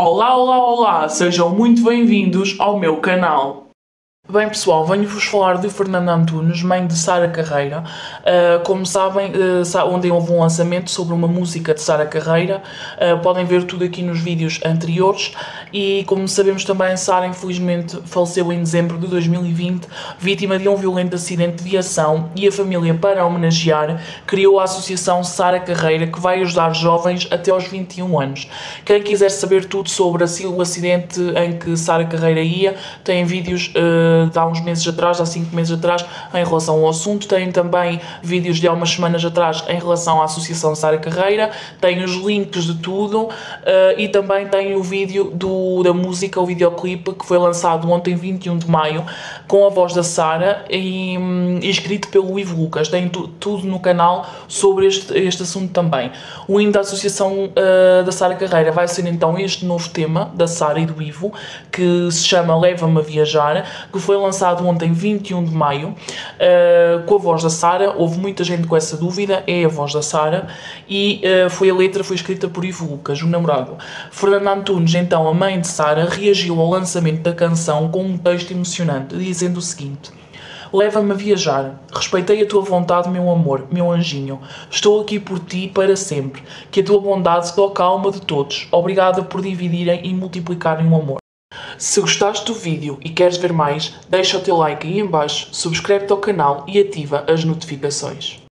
Olá, olá, olá! Sejam muito bem-vindos ao meu canal. Bem, pessoal, venho-vos falar de Fernanda Antunes, mãe de Sara Carreira. Uh, como sabem, uh, ontem houve um lançamento sobre uma música de Sara Carreira. Uh, podem ver tudo aqui nos vídeos anteriores. E como sabemos também, Sara infelizmente faleceu em dezembro de 2020, vítima de um violento acidente de viação. E a família, para homenagear, criou a associação Sara Carreira, que vai ajudar jovens até aos 21 anos. Quem quiser saber tudo sobre o acidente em que Sara Carreira ia, tem vídeos de há uns meses atrás, há 5 meses atrás, em relação ao assunto. Tem também vídeos de há umas semanas atrás em relação à Associação Sara Carreira. Tem os links de tudo uh, e também tem o vídeo do, da música, o videoclipe que foi lançado ontem, 21 de maio, com a voz da Sara e, um, escrito pelo Ivo Lucas. Tem tu, tudo no canal sobre este, este assunto também. O hino da Associação uh, da Sara Carreira vai ser então este novo tema da Sara e do Ivo, que se chama Leva-me a Viajar, que foi lançado ontem, 21 de maio, uh, com a voz da Sara. Houve muita gente com essa dúvida, é a voz da Sara, e uh, foi a letra foi escrita por Ivo Lucas, o namorado. Fernanda Antunes, então a mãe de Sara, reagiu ao lançamento da canção com um texto emocionante, dizendo o seguinte. Leva-me a viajar. Respeitei a tua vontade, meu amor, meu anjinho. Estou aqui por ti para sempre. Que a tua bondade toque a alma de todos. Obrigada por dividirem e multiplicarem o amor. Se gostaste do vídeo e queres ver mais, deixa o teu like aí em baixo, subscreve-te ao canal e ativa as notificações.